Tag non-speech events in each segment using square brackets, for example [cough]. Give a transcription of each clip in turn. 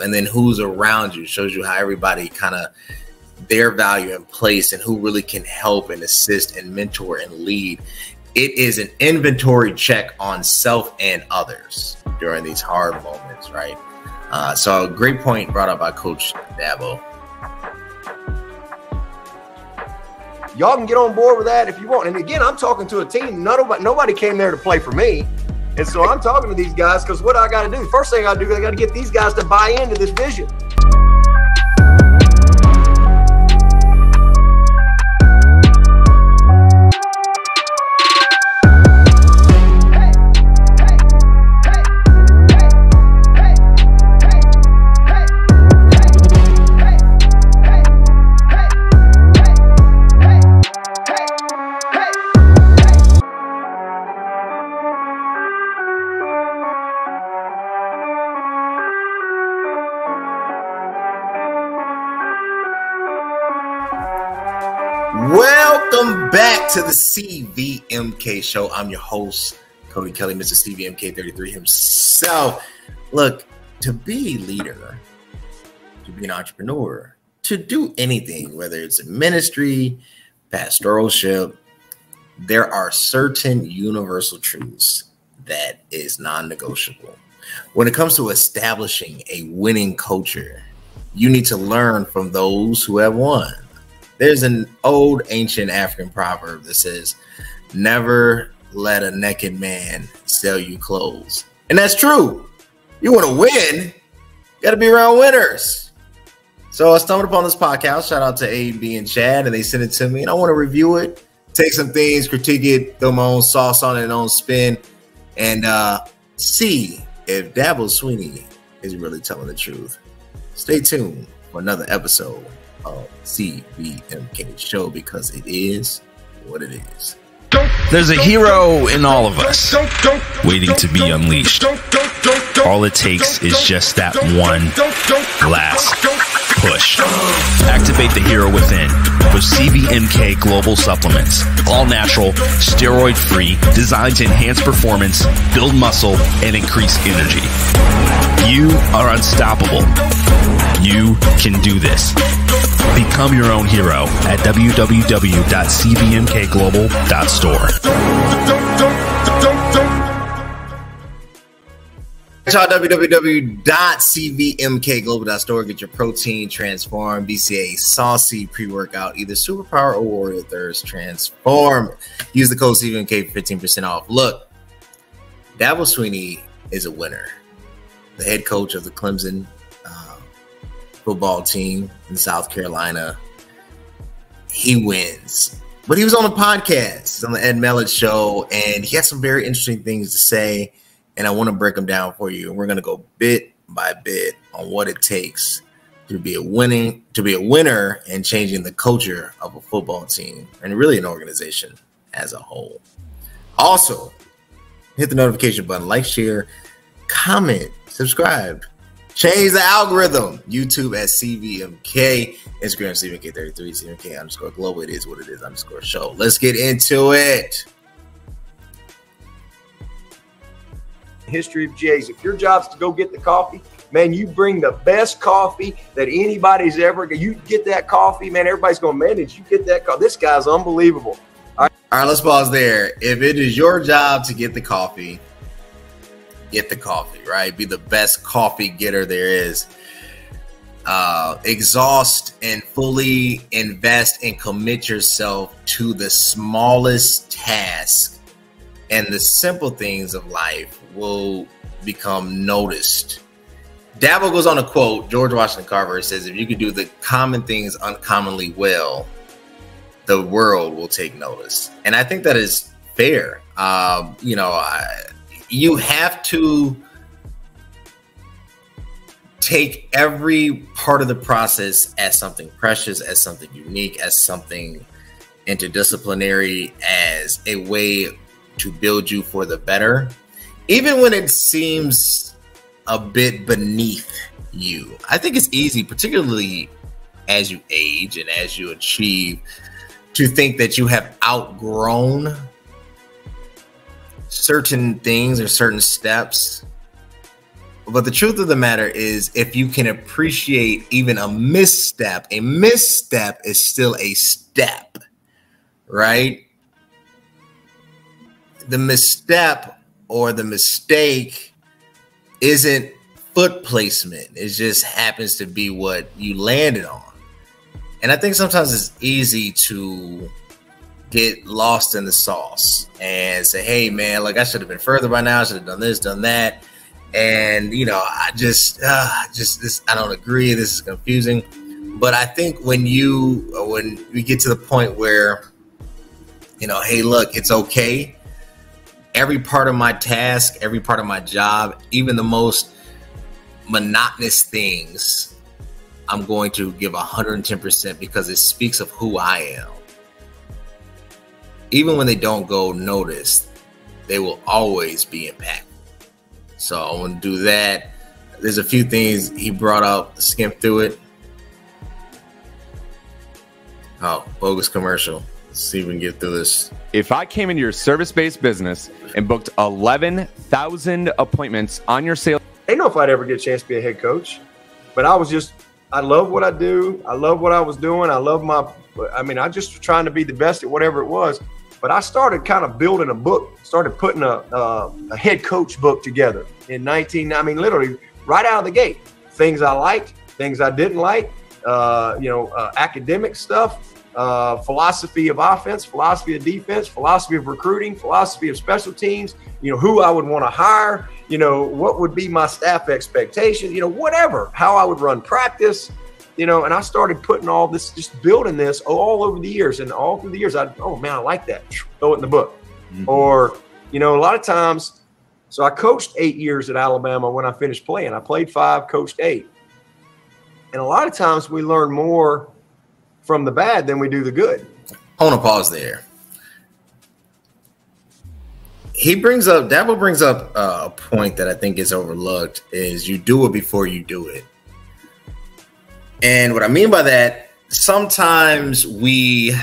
and then who's around you shows you how everybody kind of their value in place and who really can help and assist and mentor and lead. It is an inventory check on self and others during these hard moments, right? Uh, so, a great point brought up by Coach Dabo. Y'all can get on board with that if you want. And again, I'm talking to a team. Nobody, nobody came there to play for me. And so I'm talking to these guys because what I got to do, first thing I do, I got to get these guys to buy into this vision. To the CVMK show. I'm your host, Cody Kelly, Mr. CVMK33 himself. Look, to be a leader, to be an entrepreneur, to do anything, whether it's a ministry, pastoralship, there are certain universal truths that is non-negotiable. When it comes to establishing a winning culture, you need to learn from those who have won there's an old ancient African proverb that says, Never let a naked man sell you clothes. And that's true. You want to win, you got to be around winners. So I stumbled upon this podcast. Shout out to A, B, and Chad, and they sent it to me, and I want to review it, take some things, critique it, throw my own sauce on it, and own spin, and uh, see if Dabo Swinney is really telling the truth. Stay tuned for another episode Uh, of CVMK show because it is what it is. There's a hero in all of us waiting to be unleashed. All it takes is just that one last push. Activate the hero within with CVMK Global Supplements. All natural, steroid free, designed to enhance performance, build muscle, and increase energy. You are unstoppable. You can do this. Become your own hero at www.cvmkglobal.store. Check out www.cvmkglobal.store. Get your protein transform, BCA saucy pre workout, either superpower or warrior thirst transform. Use the code CVMK for 15% off. Look, Dabo Swinney is a winner. The head coach of the Clemson uh, football team in South Carolina. He wins. But he was on a podcast on the Ed Mylett show, and he had some very interesting things to say. And I want to break them down for you. And we're going to go bit by bit on what it takes to be a winning, to be a winner and changing the culture of a football team and really an organization as a whole. Also, hit the notification button, like, share, comment, subscribe Change the algorithm. YouTube at CVMK, Instagram CVMK33, CVMK underscore global. It is what it is underscore show. Let's get into it. History of Jay's. If your job's to go get the coffee, man, you bring the best coffee that anybody's ever. You get that coffee, man. Everybody's going, man, did you get that coffee? This guy's unbelievable. All right. All right, let's pause there. If it is your job to get the coffee, get the coffee, right? Be the best coffee getter there is. Uh, exhaust and fully invest and commit yourself to the smallest task, and the simple things of life will become noticed. Dabo goes on a quote, George Washington Carver says, If you could do the common things uncommonly well, the world will take notice. And I think that is fair. Um, you know, I, you have to take every part of the process as something precious, as something unique, as something interdisciplinary, as a way to build you for the better, even when it seems a bit beneath you. I think it's easy, particularly as you age and as you achieve, to think that you have outgrown certain things or certain steps. but the truth of the matter is, if you can appreciate even a misstep, a misstep is still a step, right? The misstep or the mistake isn't foot placement. It just happens to be what you landed on. And I think sometimes it's easy to get lost in the sauce and say, hey, man, like I should have been further by now. I should have done this, done that. And, you know, I just, uh, just this, I don't agree. This is confusing. But I think when you, when we get to the point where, you know, hey, look, it's okay. Every part of my task, every part of my job, even the most monotonous things, I'm going to give 110% because it speaks of who I am. Even when they don't go noticed, they will always be impactful. So I want to do that. There's a few things he brought up, skim through it. Oh, bogus commercial. Let's see if we can get through this. If I came into your service based business and booked 11,000 appointments on your sales, I know if I'd ever get a chance to be a head coach, but I was just, I love what I do. I love what I was doing. I love my, I mean, I just trying to be the best at whatever it was. But I started kind of building a book, started putting a, a, a head coach book together in 19, I mean, literally right out of the gate. Things I liked, things I didn't like, uh, you know, uh, academic stuff, uh, philosophy of offense, philosophy of defense, philosophy of recruiting, philosophy of special teams, you know, who I would want to hire, you know, what would be my staff expectations, you know, whatever, how I would run practice, you know, and I started putting all this, just building this all over the years. And all through the years, I, oh man, I like that. Throw it in the book. Mm-hmm. Or, you know, a lot of times, so I coached eight years at Alabama when I finished playing. I played five, coached eight. And a lot of times we learn more from the bad than we do the good. I want to pause there. He brings up, Dabo brings up uh, a point that I think is overlooked is you do it before you do it. And what I mean by that, sometimes we,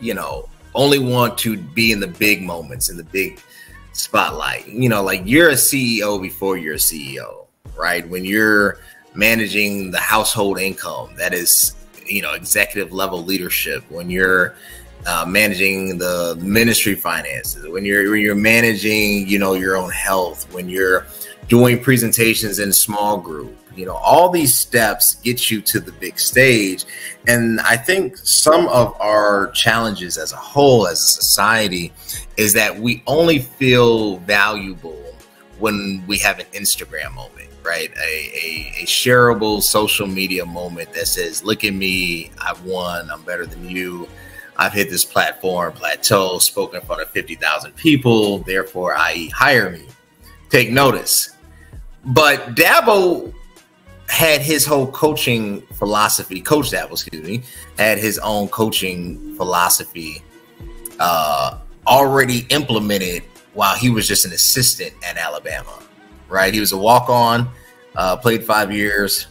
you know, only want to be in the big moments, in the big spotlight. You know, like you're a CEO before you're a CEO, right? When you're managing the household income, that is, you know, executive level leadership. When you're uh, managing the ministry finances, when you're when you're managing, you know, your own health, when you're doing presentations in small group, you know, all these steps get you to the big stage. And I think some of our challenges as a whole, as a society, is that we only feel valuable when we have an Instagram moment, right? A, a, a shareable social media moment that says, look at me, I've won, I'm better than you. I've hit this platform plateau, spoken in front of 50,000 people, therefore, I hire me. Take notice. But Dabo had his whole coaching philosophy, Coach Dabo, excuse me, had his own coaching philosophy uh, already implemented while he was just an assistant at Alabama, right? He was a walk on, uh, played five years,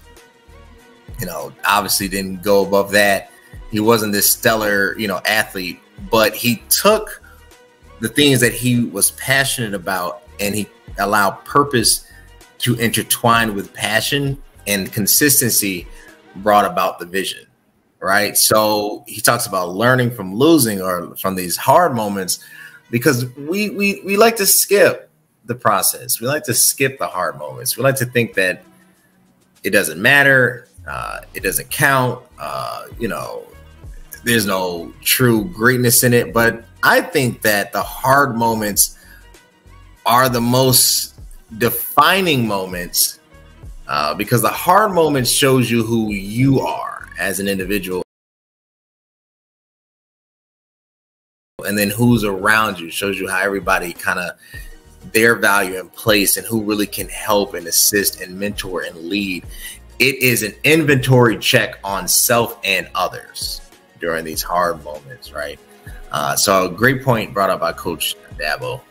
you know, obviously didn't go above that. He wasn't this stellar, you know, athlete, but he took the things that he was passionate about and he allowed purpose to intertwine with passion and consistency brought about the vision right? So he talks about learning from losing or from these hard moments because we we, we like to skip the process. We like to skip the hard moments. We like to think that it doesn't matter uh, it doesn't count uh, you know there's no true greatness in it. But i think that the hard moments are the most defining moments uh, because the hard moments shows you who you are as an individual and then who's around you shows you how everybody kind of their value and place and who really can help and assist and mentor and lead. It is an inventory check on self and others during these hard moments right? Uh, so great point brought up by coach dabo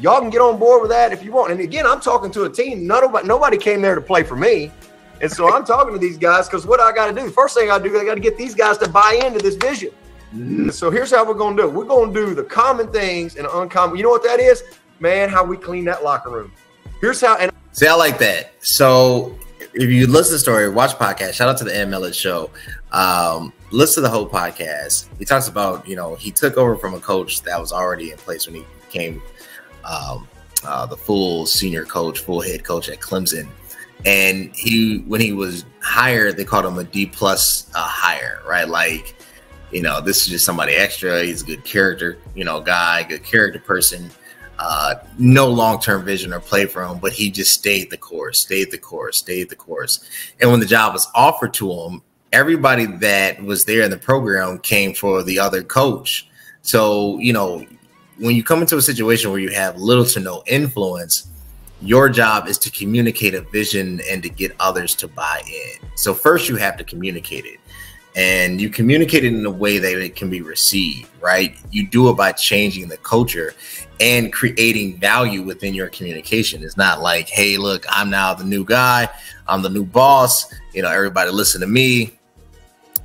Y'all can get on board with that if you want. And again, I'm talking to a team. Nobody, nobody came there to play for me. And so I'm talking to these guys because what I got to do, first thing I do, I got to get these guys to buy into this vision. So here's how we're going to do it. We're going to do the common things and uncommon. You know what that is? man, how we clean that locker room. Here's how. And see, I like that. So if you listen to the story, watch podcast. Shout out to the MLS show. Um, listen to the whole podcast. He talks about you know he took over from a coach that was already in place when he became um, uh, the full senior coach, full head coach at Clemson. And he, when he was hired, they called him a D plus uh, hire, right? Like, you know, this is just somebody extra. He's a good character, you know, guy, good character person. Uh, no long term vision or play for him, but he just stayed the course, stayed the course, stayed the course. And when the job was offered to him, everybody that was there in the program came for the other coach. So, you know, when you come into a situation where you have little to no influence, your job is to communicate a vision and to get others to buy in. So first you have to communicate it. And you communicate it in a way that it can be received, right? You do it by changing the culture and creating value within your communication. It's not like, hey, look, I'm now the new guy, I'm the new boss, you know, everybody listen to me,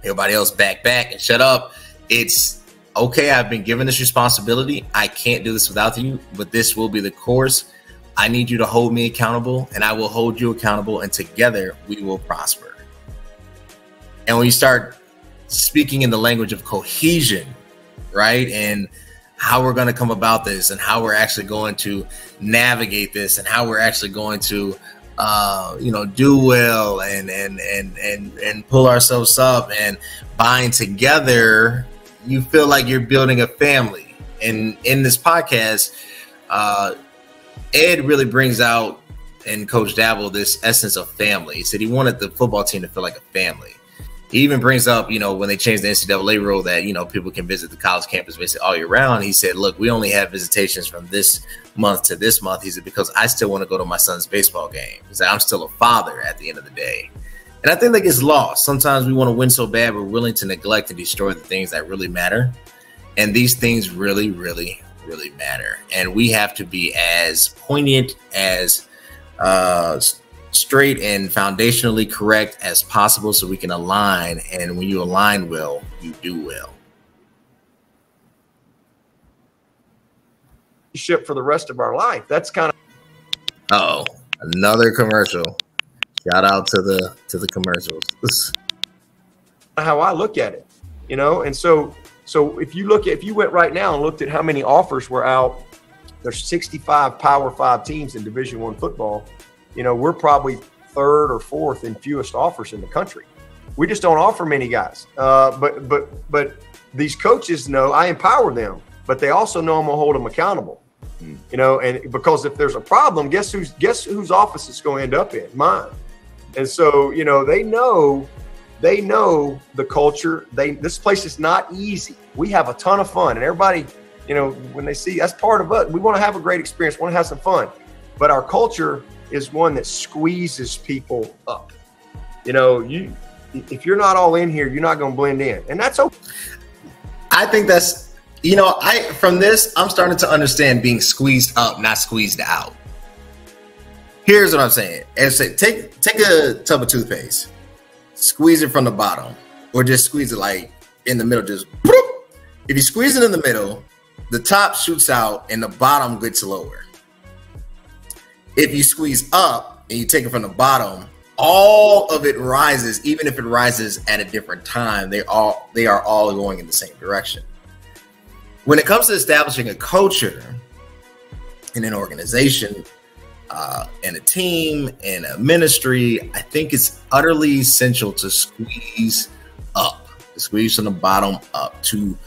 everybody else back back and shut up. It's okay, I've been given this responsibility. I can't do this without you, but this will be the course. I need you to hold me accountable, and I will hold you accountable, and together we will prosper. And when you start speaking in the language of cohesion, right, and how we're going to come about this, and how we're actually going to navigate this, and how we're actually going to uh, you know, do well and and and and and pull ourselves up and bind together you feel like you're building a family. And in this podcast, uh, Ed really brings out and Coach Dabo this essence of family. He said he wanted the football team to feel like a family. He even brings up, you know, when they changed the NCAA rule that, you know, people can visit the college campus basically all year round. He said, look, we only have visitations from this month to this month. He said, because I still want to go to my son's baseball game. He said, I'm still a father at the end of the day. And I think that gets lost. Sometimes we want to win so bad, we're willing to neglect and destroy the things that really matter. And these things really, really, really matter. And we have to be as poignant, as uh, straight and foundationally correct as possible so we can align. And when you align well, you do well. Ship for the rest of our life. That's kind of. Oh, another commercial. Shout out to the to the commercials. [laughs] how I look at it, you know. And so so if you look at if you went right now and looked at how many offers were out, there's 65 Power Five teams in Division One football. You know, we're probably third or fourth in fewest offers in the country. We just don't offer many guys. Uh, but but but these coaches know I empower them, but they also know I'm gonna hold them accountable. You know, and because if there's a problem, guess who's guess whose office it's going to end up in? Mine. And so, you know, they know they know the culture. They this place is not easy. We have a ton of fun, and everybody, you know, when they see that's part of us. We want to have a great experience. Want to have some fun, but our culture is one that squeezes people up. You know, you if you're not all in here, you're not going to blend in, and that's okay. I think that's you know, I from this, I'm starting to understand being squeezed up, not squeezed out. Here's what I'm saying. And say take take a tub of toothpaste, squeeze it from the bottom, or just squeeze it like in the middle. Just boop. if you squeeze it in the middle, the top shoots out and the bottom gets lower. If you squeeze up and you take it from the bottom, all of it rises, even if it rises at a different time. They all they are all going in the same direction. When it comes to establishing a culture in an organization, uh, and a team and a ministry, I think it's utterly essential to squeeze up, to squeeze from the bottom up, to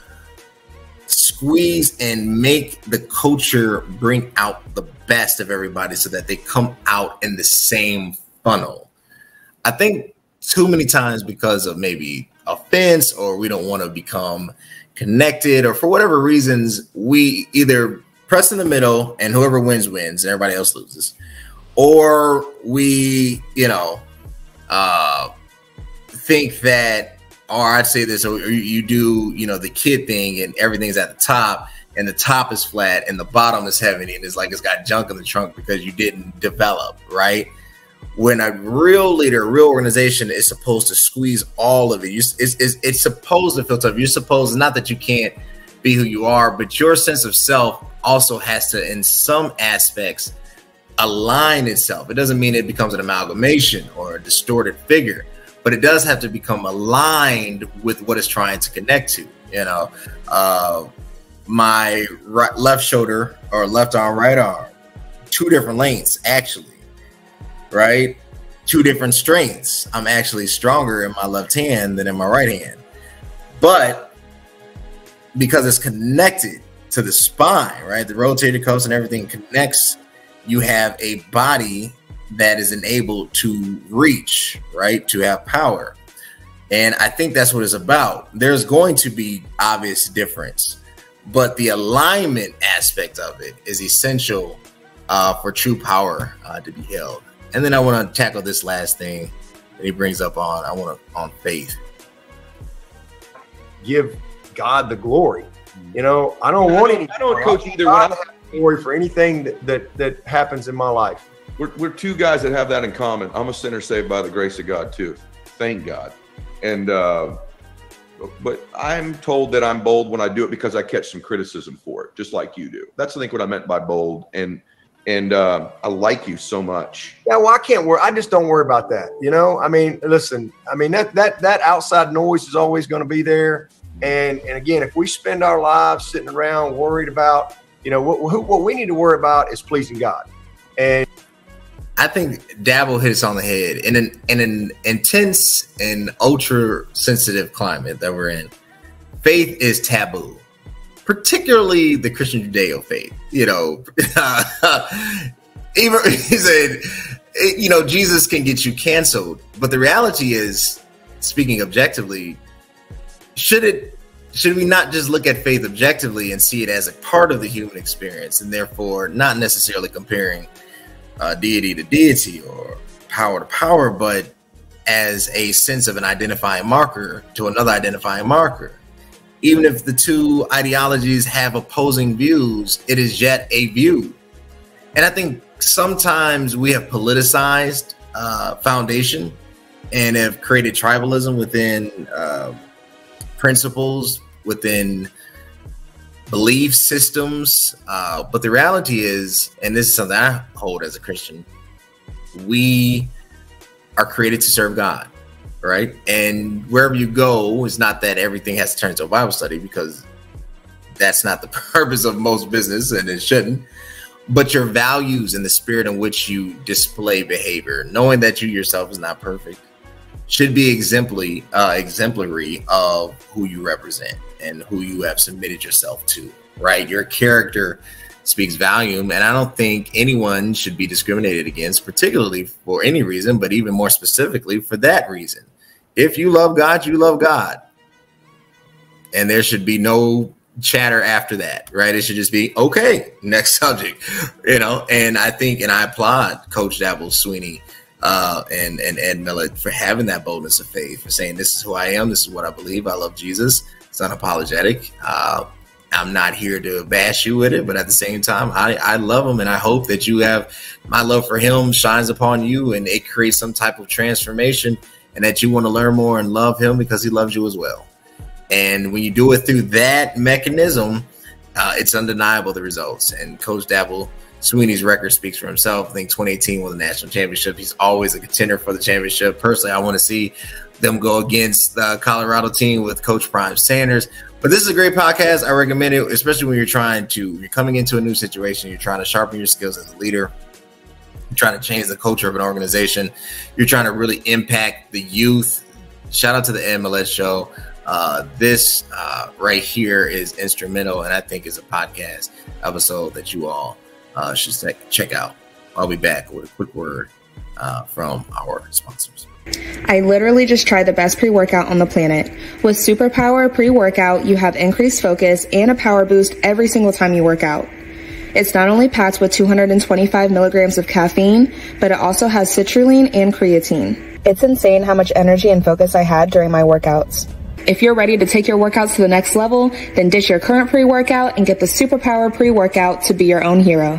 squeeze and make the culture bring out the best of everybody so that they come out in the same funnel. I think too many times because of maybe offense or we don't want to become connected or for whatever reasons, we either press in the middle and whoever wins wins and everybody else loses. Or we you know uh think that or i'd say this or you do you know the kid thing and everything's at the top and the top is flat and the bottom is heavy and it's like it's got junk in the trunk because you didn't develop right? When a real leader, a real organization is supposed to squeeze all of it, You, it's, it's, it's supposed to filter. You're supposed not that you can't be who you are, but your sense of self also has to, in some aspects, align itself. It doesn't mean it becomes an amalgamation or a distorted figure, but it does have to become aligned with what it's trying to connect to. You know, uh, my right, left shoulder or left arm, right arm, two different lengths actually, right? Two different strengths. I'm actually stronger in my left hand than in my right hand, but because it's connected to the spine, right? The rotator cuffs and everything connects. You have a body that is enabled to reach, right? To have power. And I think that's what it's about. There's going to be obvious difference, but the alignment aspect of it is essential uh, for true power uh, to be held. And then I want to tackle this last thing that he brings up on I want to on faith. Give God the glory. You know, I don't want any. I don't coach either. When I have glory for anything that, that that happens in my life. We're, we're two guys that have that in common. I'm a sinner saved by the grace of God too. Thank God. And uh, but I'm told that I'm bold when I do it because I catch some criticism for it, just like you do. That's I think what I meant by bold. And and uh, I like you so much. Yeah, well, I can't worry. I just don't worry about that. You know, I mean, listen, I mean that that that outside noise is always going to be there. And and again, if we spend our lives sitting around worried about, you know, what what we need to worry about is pleasing God. And I think Dabo hits on the head in an in an intense and ultra sensitive climate that we're in. Faith is taboo, particularly the Christian Judeo faith. You know, [laughs] even [laughs] he said, you know, Jesus can get you canceled, but the reality is, speaking objectively, should it should we not just look at faith objectively and see it as a part of the human experience, and therefore not necessarily comparing uh, deity to deity or power to power, but as a sense of an identifying marker to another identifying marker. Even if the two ideologies have opposing views, it is yet a view. And I think sometimes we have politicized uh, foundation and have created tribalism within uh, principles, within belief systems. Uh, but the reality is, and this is something I hold as a Christian, we are created to serve God, right? And wherever you go, it's not that everything has to turn into a Bible study because that's not the [laughs] purpose of most business and it shouldn't. But your values and the spirit in which you display behavior, knowing that you yourself is not perfect, should be exemplary, uh, exemplary of who you represent and who you have submitted yourself to, right? Your character speaks volume. And I don't think anyone should be discriminated against, particularly for any reason, but even more specifically for that reason. If you love God, you love God. And there should be no chatter after that, right? It should just be okay, [laughs] next subject, you know. And I think, and I applaud Coach Dabo Swinney uh, and and Ed Mylett for having that boldness of faith, for saying this is who I am, this is what I believe, I love Jesus, it's unapologetic. Uh, I'm not here to bash you with it, but at the same time, I, I love him and I hope that you have my love for him shines upon you and it creates some type of transformation and that you want to learn more and love him because he loves you as well. And when you do it through that mechanism, uh, it's undeniable the results. And Coach Dabo Swinney's record speaks for himself. I think 2018 was a national championship. He's always a contender for the championship. Personally, I want to see them go against the Colorado team with Coach Prime Sanders. But this is a great podcast. I recommend it, especially when you're trying to, you're coming into a new situation, you're trying to sharpen your skills as a leader, you're trying to change the culture of an organization, you're trying to really impact the youth. Shout out to the MLS show. Uh, this uh, right here is instrumental, and I think is a podcast episode that you all uh, should check out. I'll be back with a quick word uh, from our sponsors. I literally just tried the best pre workout on the planet. With Superpower pre workout, you have increased focus and a power boost every single time you work out. It's not only packed with 225 milligrams of caffeine, but it also has citrulline and creatine. It's insane how much energy and focus I had during my workouts. If you're ready to take your workouts to the next level, then ditch your current pre workout and get the Superpower pre workout to be your own hero.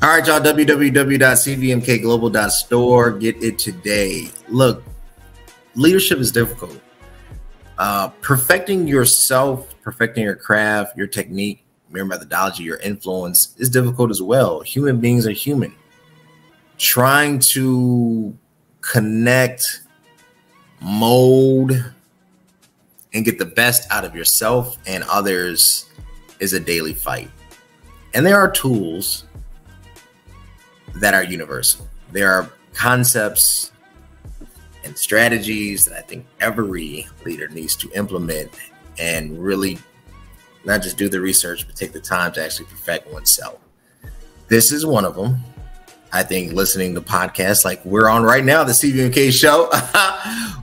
All right, y'all, www.cvmkglobal.store. Get it today. Look, leadership is difficult. Uh, perfecting yourself, perfecting your craft, your technique, your methodology, your influence is difficult as well. Human beings are human. Trying to connect, mold, and get the best out of yourself and others is a daily fight. And there are tools that are universal. There are concepts and strategies that I think every leader needs to implement and really not just do the research, but take the time to actually perfect oneself. This is one of them. I think listening to podcasts like we're on right now, the CVMK show,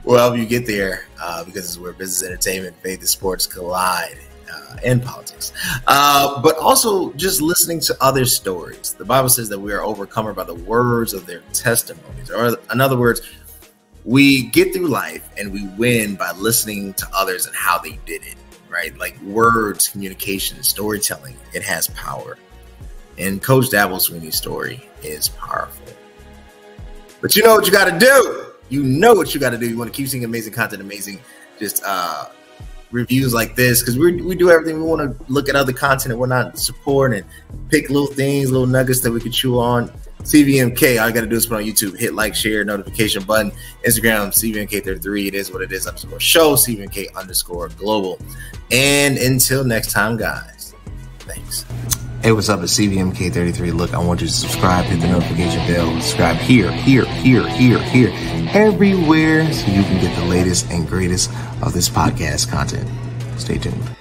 [laughs] will help you get there uh, because it's where business, entertainment, faith, and sports collide uh, and politics. Uh, but also just listening to other stories. The Bible says that we are overcome by the words of their testimonies. Or, in other words, we get through life and we win by listening to others and how they did it, right? Like words, communication, storytelling, it has power. And Coach Dabo Swinney's story is powerful. But you know what you got to do. You know what you got to do. You want to keep seeing amazing content, amazing just uh, reviews like this because we we do everything. We want to look at other content and whatnot, support and pick little things, little nuggets that we can chew on. CVMK, all you got to do is put on YouTube, hit like, share, notification button. Instagram, CVMK33. It is what it is. Underscore show, CVMK underscore global. And until next time, guys, thanks. Hey, what's up? It's CVMK33. Look, I want you to subscribe, hit the notification bell, subscribe here, here, here, here, here, everywhere so you can get the latest and greatest of this podcast content. Stay tuned.